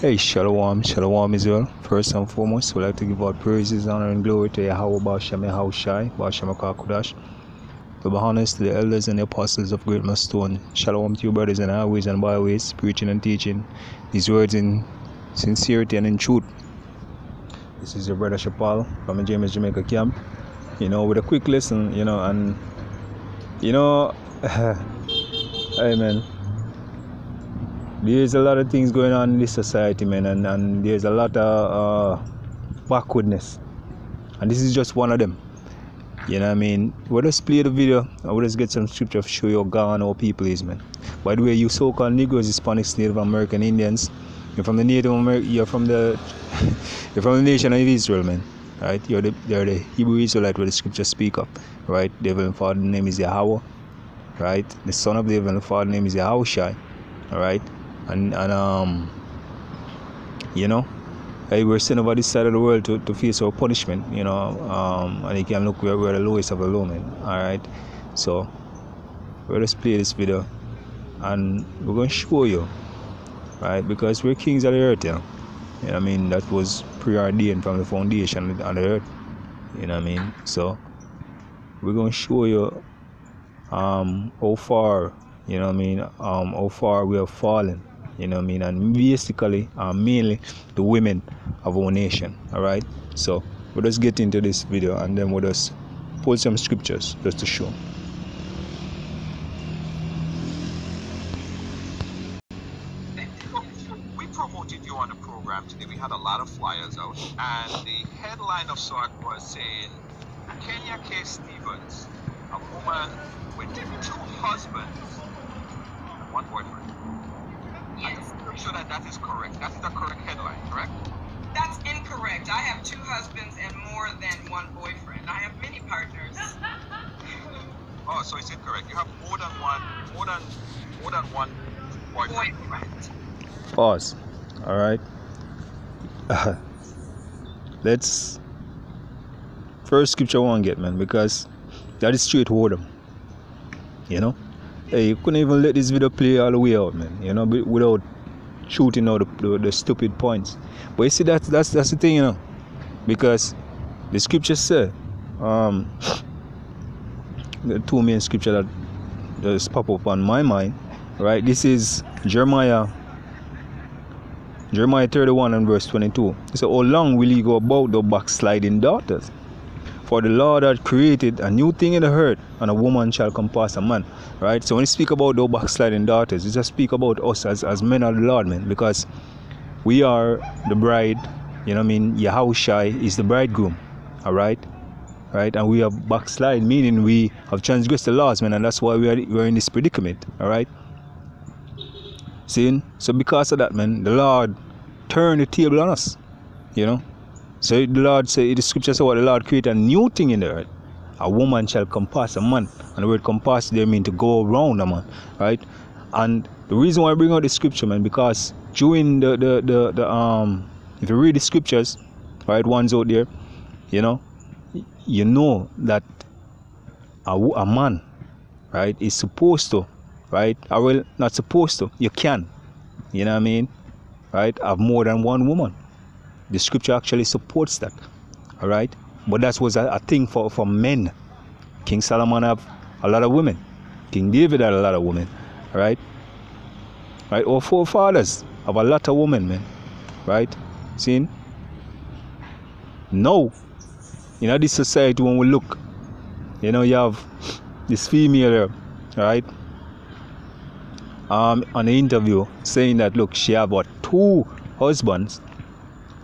Hey, Shalom, Shalom Israel. First and foremost, we'd like to give our praises, honor, and glory to Yahweh Bashem Yahushai, Bashem Akakudash. To be honest, to the elders and the apostles of Great Stone. Shalom to you, brothers and highways and byways, preaching and teaching these words in sincerity and in truth. This is your brother Shapal from the James Jamaica camp. You know, with a quick lesson, you know, and you know, man, there's a lot of things going on in this society, man, and, and there's a lot of uh, backwardness, and this is just one of them. You know what I mean? We'll just play the video and we'll just get some scripture to show you how gone our people is, man. By the way, you so-called Negroes, Hispanics, Native American Indians, you're from the Native America, you're from the, you're from the nation of Israel, man. Right? You're the, you're the Hebrew Israelite where the scriptures speak of, right? The Heavenly Father name is Yahweh, right? The Son of the Heavenly Father name is Yahushai, all right? And and um you know we're sent over this side of the world to, to face our punishment you know um and you can look we're, we're the lowest of the low men all right? So we'll play this video. And we're going to show you right? Because we're kings of the earth you know, you know i mean? That was preordained from the foundation of the earth. You know what i mean? So we're going to show you um how far you know what i mean? Um how far we have fallen you know what I mean, and basically, uh, mainly the women of our nation. All right, so we'll just get into this video and then we'll just pull some scriptures just to show. We promoted you on the program today. We had a lot of flyers out, and the headline of sort was saying Kenya K. Stevens, a woman with two husbands, one boyfriend. Yes. I'm sure that that is correct. That's the correct headline, correct? That's incorrect. I have two husbands and more than one boyfriend. I have many partners. Oh, so it's incorrect. You have more than one, more than, more than one boyfriend. Boyfriend. Pause. All right. Let's first scripture one get man because that is straight whoredom. You know. Hey, you couldn't even let this video play all the way out, man. You know, without shooting out the, the, the stupid points. But you see, that's that's that's the thing, you know, because the scripture said, um, the two main scripture that just pop up on my mind, right? This is Jeremiah, Jeremiah 31 and verse 22. It said, "How long will ye go about the backsliding daughters?" For the Lord had created a new thing in the earth, and a woman shall compass a man. Right? So when you speak about those backsliding daughters, you just speak about us as, as men of the Lord, man, because we are the bride, you know what I mean? Yahushai is the bridegroom. Alright? Right? And we have backslide, meaning we have transgressed the laws, man, and that's why we are we're in this predicament. Alright? Seeing? So because of that, man, the Lord turned the table on us. You know? So the Lord say the scripture says what the Lord created a new thing in the earth. A woman shall compass a man. And the word compass there mean to go around a man. Right? And the reason why I bring out the scripture, man, because during the the, the, the um if you read the scriptures, right, ones out there, you know, you know that a, a man, right, is supposed to, right, or well not supposed to, you can, you know what I mean? Right, have more than one woman. The scripture actually supports that. All right. But that was a, a thing for, for men. King Solomon have a lot of women. King David had a lot of women. All right. Right. Our forefathers have a lot of women, man. Right. Seeing? No. You know, this society, when we look, you know, you have this female right? Um, on the interview saying that look, she have what two husbands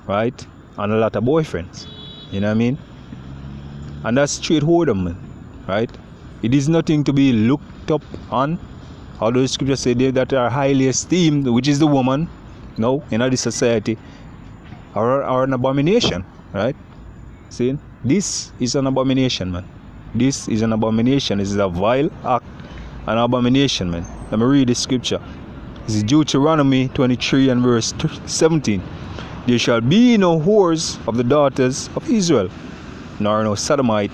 right? And a lot of boyfriends. You know what I mean? And that's straight whoredom, man. Right? It is nothing to be looked up on. Although the scripture say that are highly esteemed, which is the woman, no, in this society, are, are an abomination, right? See? This is an abomination, man. This is an abomination. This is a vile act, an abomination, man. Let me read the scripture. This is Deuteronomy 23 and verse 17. There shall be no whores of the daughters of Israel, nor no sodomite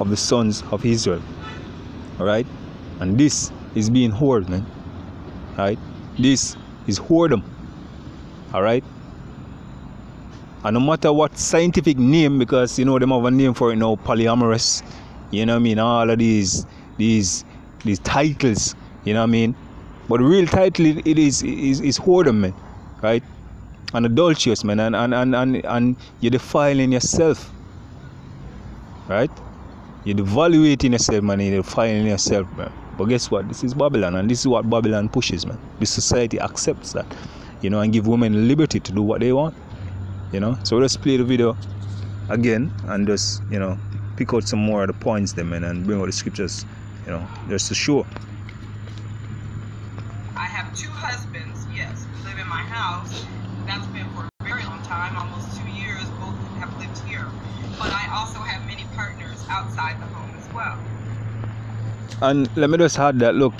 of the sons of Israel. Alright? And this is being whored, man. Right? This is whoredom. All right. And no matter what scientific name, because you know them have a name for it now, polyamorous. You know what I mean? All of these these these titles. You know what I mean? But the real title it, it is is is whoredom, man. Right? And adulterous, man, and and and and, and you're defiling yourself. Right? You're devaluating yourself, man. You're defiling yourself, man. But guess what? This is Babylon, and this is what Babylon pushes, man. This society accepts that, you know, and give women liberty to do what they want, you know. So let's play the video again and just, you know, pick out some more of the points, them, man, and bring out the scriptures, you know, just to show. I have two husbands, yes, who live in my house. That's been for a very long time, almost two years. Both have lived here. But I also have many partners outside the home as well. And let me just add that look,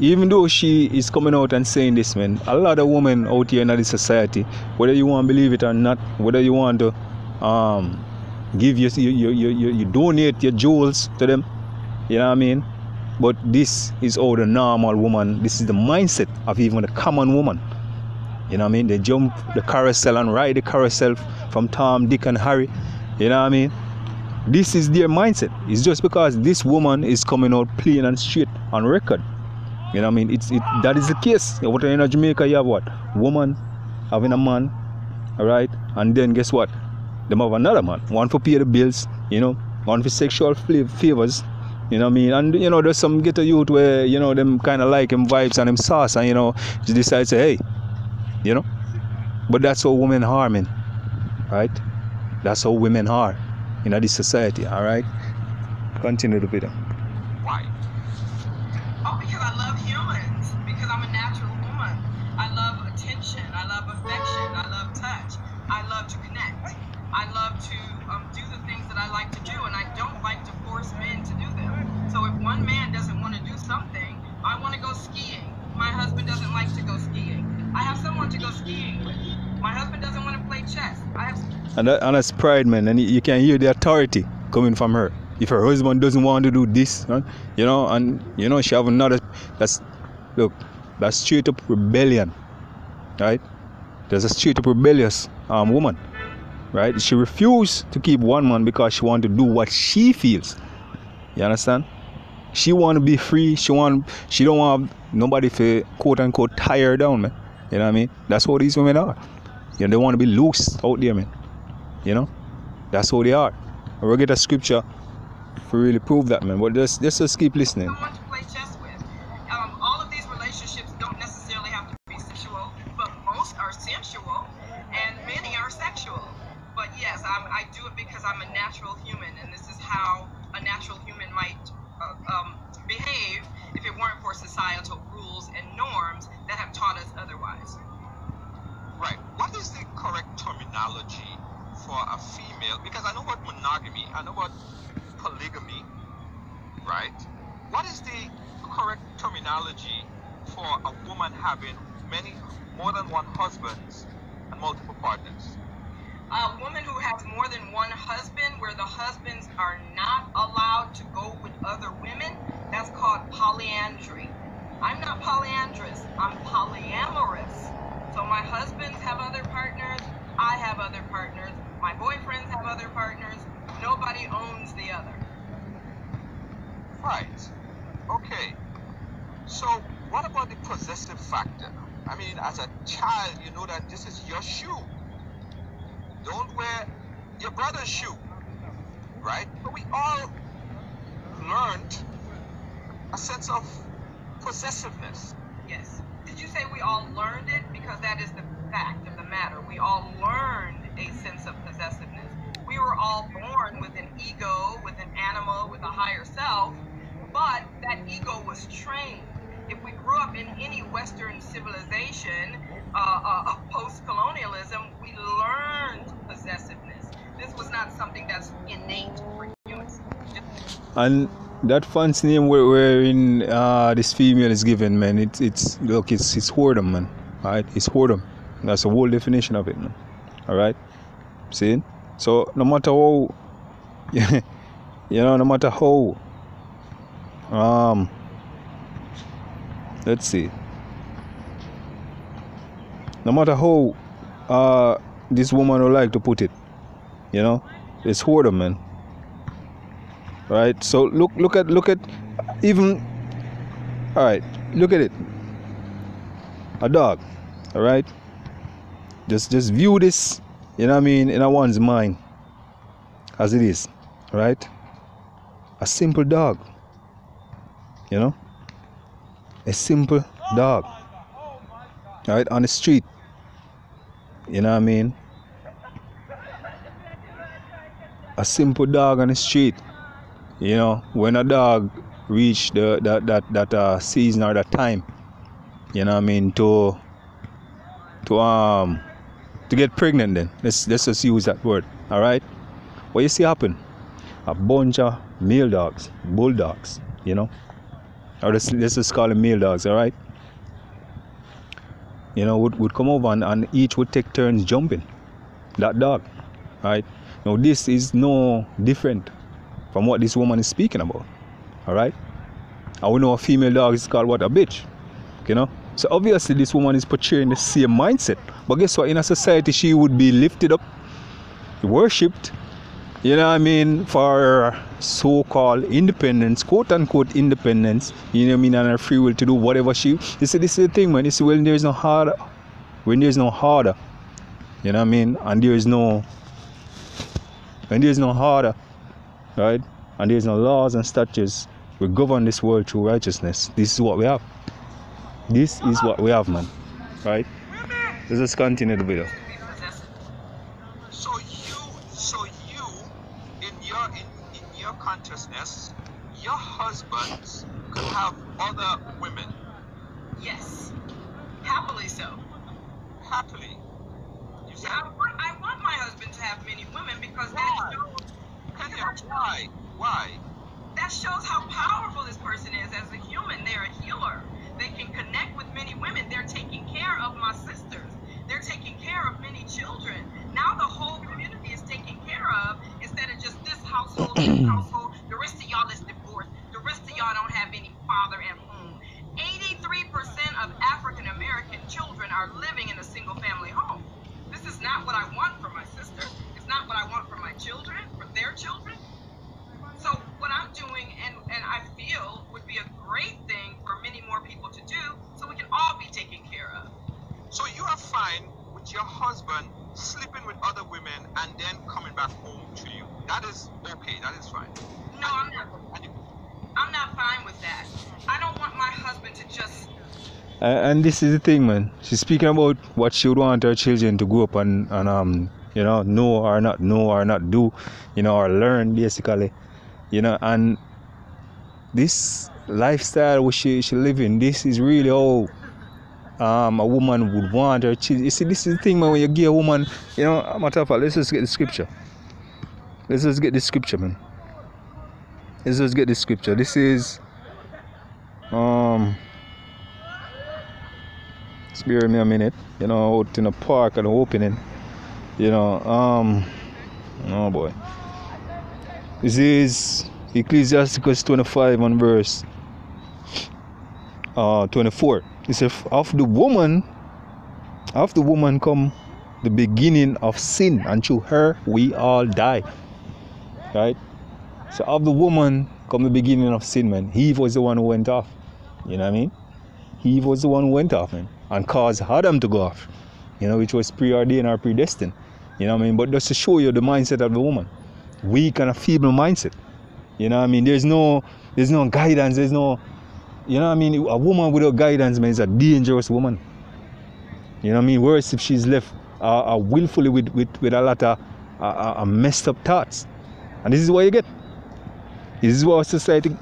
even though she is coming out and saying this, man, a lot of women out here in this society, whether you want to believe it or not, whether you want to um, give your, you, you, you, you donate your jewels to them, you know what I mean? But this is all the normal woman. This is the mindset of even the common woman. You know what I mean? They jump the carousel and ride the carousel from Tom, Dick, and Harry. You know what I mean? This is their mindset. It's just because this woman is coming out plain and straight on record. You know what I mean? It's it that is the case. What in Jamaica you have what? Woman having a man, alright? And then guess what? Them have another man. One for pay the bills, you know, one for sexual favors. You know what I mean? And you know, there's some ghetto youth where, you know, them kinda like him vibes and him sauce and you know, just decide to say, hey, you know. But that's how women harming. Right? That's how women are in this society, alright? Continue the video. Why? Oh, because I love humans. Because I'm a natural woman. I love attention. I love affection. I love touch. I love to connect. I love to um, do the things that I like to do, and I don't like to force men to do them. So if one man doesn't want to do something, I want to go skiing. My husband doesn't like to go skiing. I have someone to go skiing. My husband doesn't want to play chess. I have And, that, and that's pride, man. And you can hear the authority coming from her. If her husband doesn't want to do this, huh, you know, and you know she have another. That's look, that's straight up rebellion, right? There's a straight up rebellious um, woman, right? She refused to keep one man because she want to do what she feels. You understand? She want to be free. She want. She don't want nobody to quote unquote tie her down, man. You know what I mean? That's what these women are. You know, they want to be loose out there, man. You know, that's how they are. And we'll get a scripture to really prove that, man. But just, just, just keep listening. someone to play chess with. Um, all of these relationships don't necessarily have to be sexual, but most are sensual, and many are sexual. But yes, I'm, I do it because I'm a natural human, and this is how a natural human might uh, um, behave if it weren't for societal rules and norms that have taught us otherwise. Right. What is the correct terminology for a female? Because I know about monogamy, I know about polygamy, right? What is the terminology for a woman having many, more than one husbands and multiple partners? A woman who has more than one husband, where the husbands are not allowed to go with other women, that's called polyandry. I'm not polyandrous, I'm polyamorous. So my husbands have other partners, I have other partners, my boyfriends have other partners, nobody owns the other. Right. Okay. So, what about the possessive factor? I mean, as a child, you know that this is your shoe. Don't wear your brother's shoe. Right? But we all learned a sense of possessiveness. Yes. Did you say we all learned it? Because that is the fact of the matter. We all learned a sense of possessiveness. We were all born with an ego, with an animal, with a higher self, but that ego was trained. If we grew up in any Western civilization uh, uh, of post colonialism, we learned possessiveness. This was not something that's innate for humans. And that fancy name where, wherein uh, this female is given, man, it's it's look, it's it's whoredom, man. Alright, it's whoredom. That's the whole definition of it, man. Alright, see? So no matter how, you know, no matter how, um, let's see. no matter how uh, this woman would like to put it, you know, it's whoredom, man. Right? So look, look at, look at, even, all right, look at it. A dog, all right. Just, just view this, you know what I mean, in a one's mind, as it is, right? A simple dog, you know, a simple dog, right, on the street. You know what I mean? A simple dog on the street. You know, when a dog reach the that that that uh, season or that time, you know what I mean, to to um to get pregnant then. Let's let's just use that word. Alright? What you see happen? A bunch of male dogs, bulldogs, you know. Or let's, let's just call them male dogs, alright? you know, would, would come over and, and each would take turns jumping that dog, right? Now, this is no different from what this woman is speaking about, all right? And we know a female dog is called what? A bitch, you know? So, obviously, this woman is portraying the same mindset. But guess what? In a society, she would be lifted up, worshipped, you know what I mean, for so-called independence, quote-unquote independence, you know what I mean, and her free will to do whatever she, you see, this is the thing, man, you see, when there's no harder, when there's no harder, you know what I mean, and there is no, when there's no harder, right, and there's no laws and statutes, we govern this world through righteousness, this is what we have, this is what we have, man, right, let's just continue the video. consciousness, your husbands could have other women. Yes. Happily so. Happily. You said, I, want, I want my husband to have many women because why? that shows. Kenya, why? Why? That shows how powerful this person is as a human. They're a healer. They can connect with many women. They're taking care of my sisters. They're taking care of many children. Now the whole community is taken care of instead of just this household, this household. The rest of y'all is divorced. The rest of y'all don't have any father at home. 83% of African American children are living in a single family home. This is not what I want for my sisters. It's not what I want for my children, for their children. So what I'm doing and, and I feel would be a great thing for many more people to do so we can all be taken care of. So you are fine with your husband sleeping with other women and then coming back home to you. That is okay. That is fine. No, I'm not. I'm not fine with that. I don't want my husband to just. Uh, and this is the thing, man. She's speaking about what she would want her children to grow up and, and um, you know, know or not know or not do, you know, or learn basically, you know. And this lifestyle which she she living, this is really how um, a woman would want her children. You see, this is the thing, man. When you give a woman, you know, matter of fact, let's just get the scripture. Let's just get the scripture, man. Let's just get the scripture. This is um spare me a minute, you know, out in the park and opening. You know, um oh boy. This is Ecclesiasticus 25 on verse uh 24. It says of the woman of the woman come the beginning of sin, and through her we all die. Right? So of the woman come the beginning of sin, man. Eve was the one who went off. You know what I mean? Eve was the one who went off, man, and caused Adam to go off. You know, which was preordained or predestined. You know what I mean? But just to show you the mindset of the woman. Weak and a feeble mindset. You know what I mean? There's no there's no guidance, there's no you know what I mean? A woman without guidance, man, is a dangerous woman. You know what I mean? Worse if she's left uh, uh, willfully with, with, with a lot of uh, uh, messed up thoughts. And this is what you get. This is what society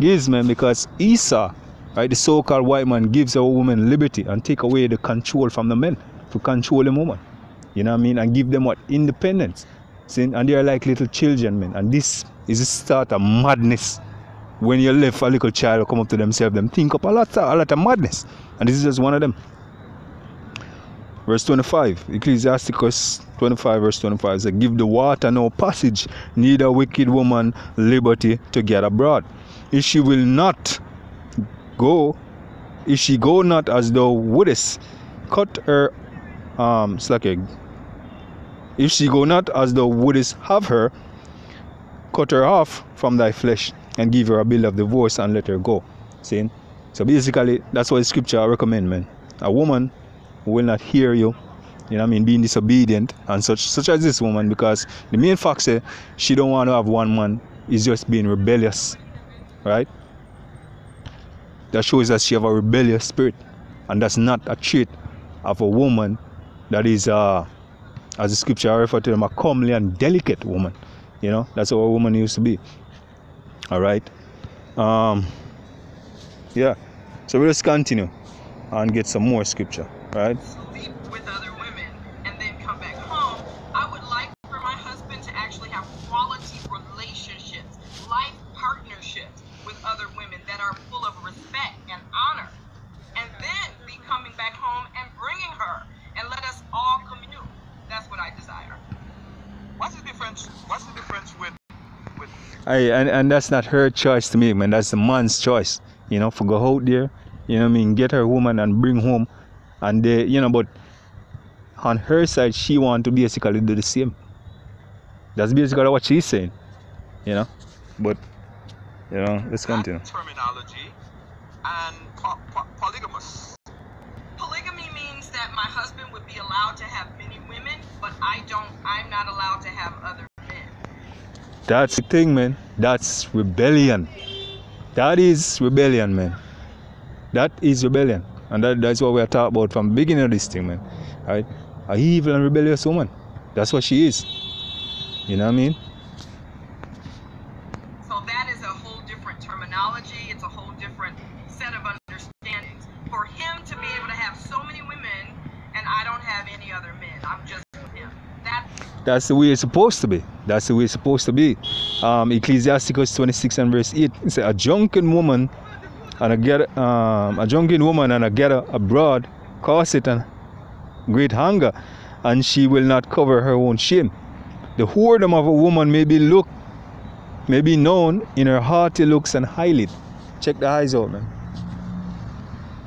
gives, man, because Esau, right, the so-called white man, gives a woman liberty and take away the control from the men to control the woman. You know what I mean? And give them what? Independence. See? And they are like little children, man. And this is the start of madness when you left a little child come up to themselves, them think up a lot, of, a lot of madness. And this is just one of them. Verse 25, Ecclesiasticus 25, verse 25 says, Give the water no passage, neither wicked woman liberty to get abroad. If she will not go, if she go not as thou wouldest, cut her um slackeg. If she go not as thou wouldest have her, cut her off from thy flesh and give her a bill of divorce and let her go. See? So basically that's what scripture recommend, man. A woman will not hear you, you know what I mean, being disobedient and such such as this woman because the main fact say she don't want to have one man is just being rebellious. Right? That shows that she have a rebellious spirit. And that's not a trait of a woman that is uh as the scripture refer to them a comely and delicate woman. You know, that's how a woman used to be. Alright. Um yeah. So we'll just continue and get some more scripture. Right? sleep with other women and then come back home, I would like for my husband to actually have quality relationships, life partnerships with other women that are full of respect and honor. And then be coming back home and bringing her and let us all commune. That's what I desire. What's the difference? What's the difference with with Aye, and, and that's not her choice to make, man. That's the man's choice. You know, for go out there, you know what I mean, get her woman and bring home. And they, you know, but on her side, she want to basically do the same. That's basically what she's saying. You know? But, you know, let's continue. terminology and po- po- polygamous? Polygamy means that my husband would be allowed to have many women, but I don't, I'm not allowed to have other men. That's the thing, man. That's rebellion. That is rebellion, man. That is rebellion. And that, that's what we are talking about from the beginning of this thing, man. Right? A evil and rebellious woman. That's what she is. You know what I mean? So that is a whole different terminology. It's a whole different set of understandings. For him to be able to have so many women and I don't have any other men, I'm just with him. That That's the way it's supposed to be. That's the way it's supposed to be. Um, Ecclesiasticus 26 and verse 8 it says, A drunken woman and a get um, a drunken woman and a getter abroad causeth a great hunger, and she will not cover her own shame. The whoredom of a woman may be look may be known in her haughty looks and eyelid. Check the eyes out, man.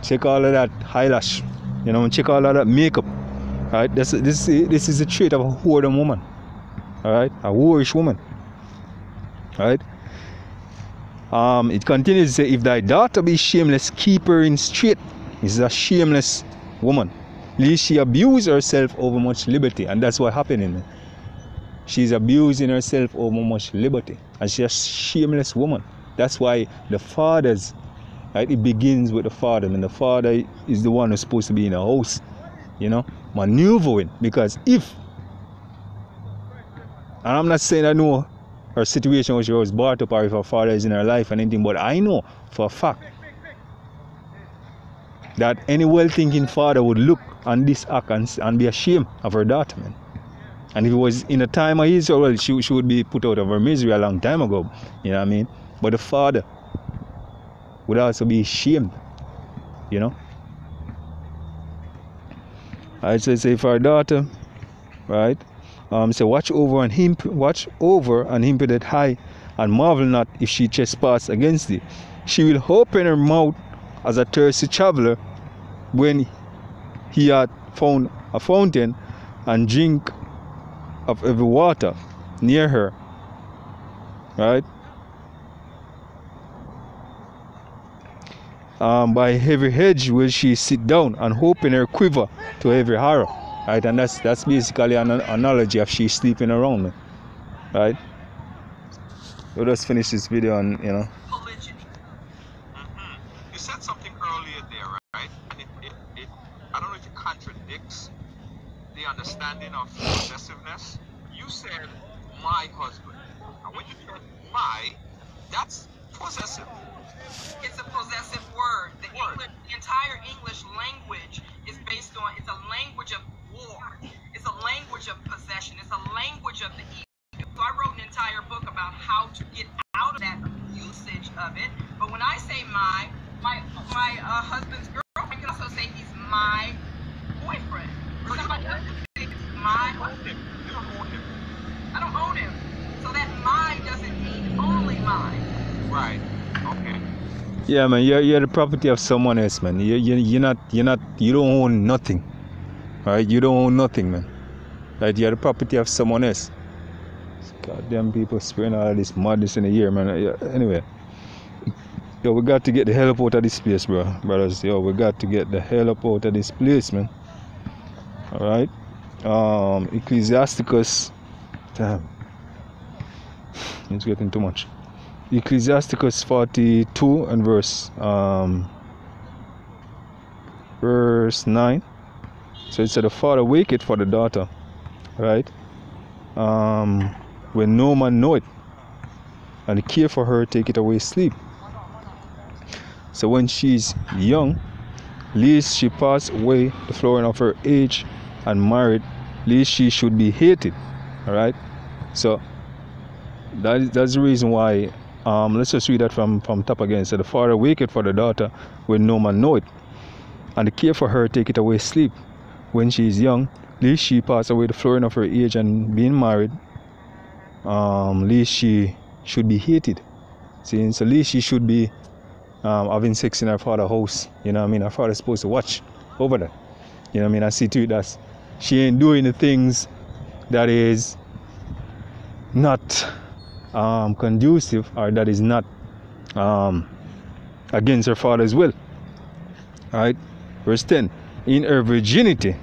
Check all of that eyelash. You know, check all of that makeup. Alright, this this this is a trait of a whoredom woman. Alright, a whorish woman. Alright. Um, it continues to say, if thy daughter be shameless, keep her in straight. This is a shameless woman. Lest she abuse herself over much liberty, and that's what happening. She's abusing herself over much liberty, and she's a shameless woman. That's why the fathers, right? It begins with the father, and the father is the one who's supposed to be in the house, you know, maneuvering. Because if, and I'm not saying I know her situation where she was brought up or if her father is in her life and anything, but I know for a fact that any well-thinking father would look on this act and, and be ashamed of her daughter, man. And if it was in a time of Israel, well, she, she would be put out of her misery a long time ago. You know what I mean? But the father would also be ashamed. You know? I say, say for her daughter, right? Um, say watch over and him, watch over and him that high, and marvel not if she trespass against thee. She will open her mouth as a thirsty traveler when he had found a fountain and drink of every water near her. Right? Um, by every hedge will she sit down and open her quiver to every arrow. Right? And that's that's basically an analogy of she's sleeping around. me. Right? We'll just finish this video and you know. You said something earlier there, right? And it, it, it, I don't know if it contradicts the understanding of possessiveness. You said my husband. And when you said my, that's possessive. It's a possessive word. The, Word. English, the entire English language is based on, it's a language of war. It's a language of possession. It's a language of the ego. So I wrote an entire book about how to get out of that usage of it. But when I say my, my, my uh, husband's girlfriend can also say he's my boyfriend. Or somebody else can say he's my You own him. You don't own him. I don't own him. So that my doesn't mean only mine. Right. Okay. Yeah, man, you're, you're the property of someone else, man. You you you're not you're not you don't own nothing. Right? You don't own nothing, man. Right? You're the property of someone else. Goddamn people spraying all this madness in the year, man. Anyway. Yo, we got to get the hell up out of this place, bro. Brothers, yo, we got to get the hell up out of this place, man. Alright? Um Ecclesiasticus. Damn. It's getting too much. Ecclesiasticus 42 and verse um verse 9 so it said the father waketh for the daughter right? Um when no man know it and care for her take it away sleep. So when she's young least she pass away the flowering of her age and married least she should be hated all right? So that is, that's the reason why um, let's just read that from, from top again. So the father waketh for the daughter when no man know it, and the care for her take it away sleep. When she is young, least she pass away the flooring of her age and being married, um, least she should be hated. See, so least she should be um, having sex in her father's house. You know what I mean? Her father's supposed to watch over that. You know what I mean? I see to it that she ain't doing the things that is not um, conducive or that is not um, against her father's will. Alright, verse 10 In her virginity,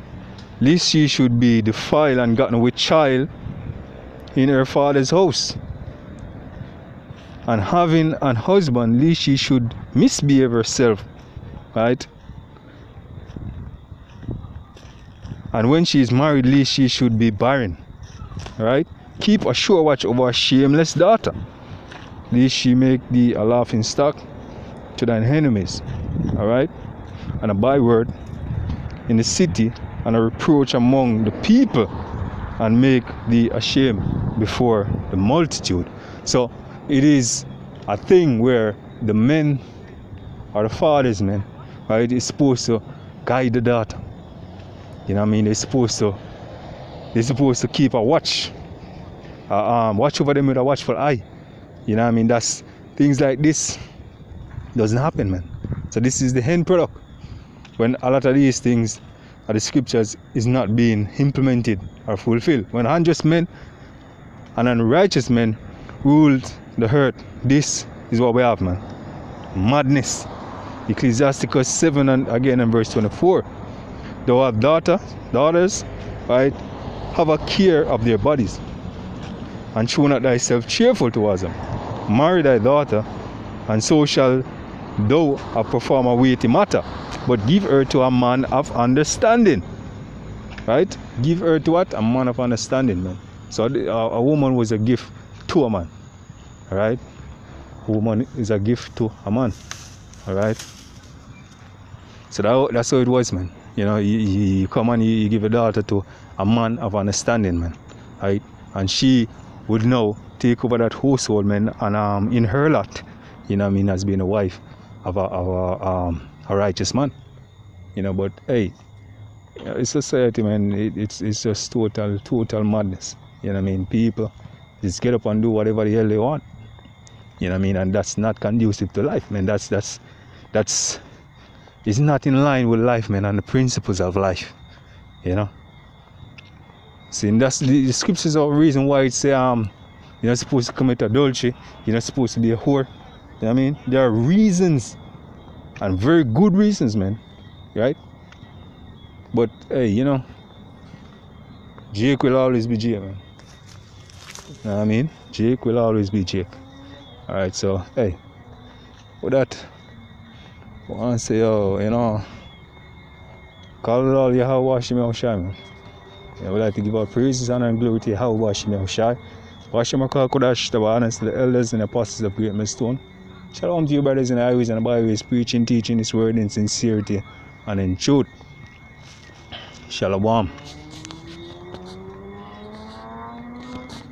lest she should be defiled and gotten with child in her father's house. And having an husband, lest she should misbehave herself. Right? And when she is married, lest she should be barren. Right? Keep a sure watch over a shameless daughter, lest she make thee a laughing stock to thine enemies. Alright? And a byword in the city and a reproach among the people and make thee ashamed before the multitude. So it is a thing where the men or the fathers, men, right, is supposed to guide the daughter. You know what I mean? They're supposed to they're supposed to keep a watch uh, um, watch over them with a watchful eye. You know what I mean? That's things like this doesn't happen, man. So this is the end product when a lot of these things are the scriptures is not being implemented or fulfilled. When unjust men and unrighteous men ruled the earth, this is what we have, man. Madness. Ecclesiasticus 7 and again in verse 24. Thou have daughter, daughters, right? Have a care of their bodies and show not thyself cheerful towards them. Marry thy daughter, and so shall thou perform a weighty matter, but give her to a man of understanding. Right? Give her to what? A man of understanding, man. So a, a woman was a gift to a man. Alright? A woman is a gift to a man. Alright? So that, that's how it was, man. You know, you, you come and you give a daughter to a man of understanding, man. Right? And she would now take over that household, man, and um, in her lot, you know I mean, as being a wife of a, of a, um, a righteous man. You know, but hey, it's society, man, it, it's, it's just total, total madness. You know I mean? People just get up and do whatever the hell they want. You know what I mean? And that's not conducive to life, man. That's, that's, that's, it's not in line with life, man, and the principles of life. You know? See, and that's the, the scriptures are reason why it's um you're not supposed to commit adultery, you're not supposed to be a whore. You know what I mean? There are reasons and very good reasons, man. Right? But hey, you know, Jake will always be Jake, man. You know what I mean? Jake will always be Jake. Alright, so hey, with that, I want to say, oh, you know, call it all you have washing me out, man. I would like to give our praises, honor, and glory to Yahweh Hashem Yahushai. Hashem Kodash, the to the elders and apostles of Great Millstone. Shalom to you, brothers in the highways and the byways, preaching, teaching this word in sincerity and in truth. Shalom.